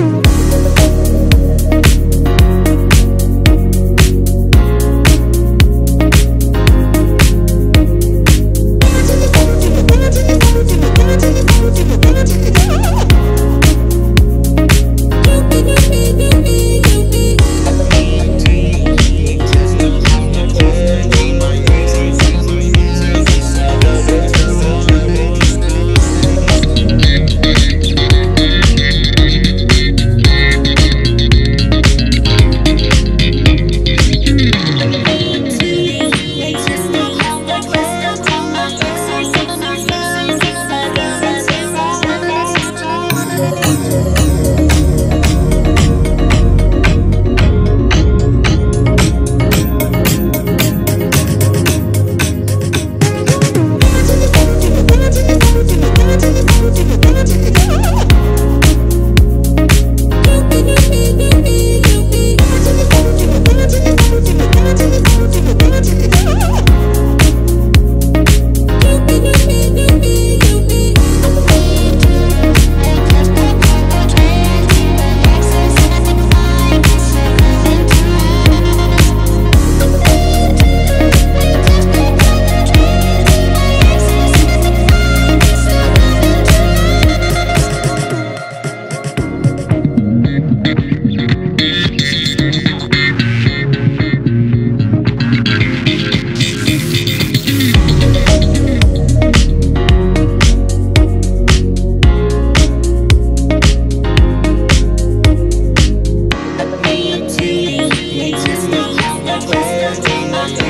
Thank Thank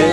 you.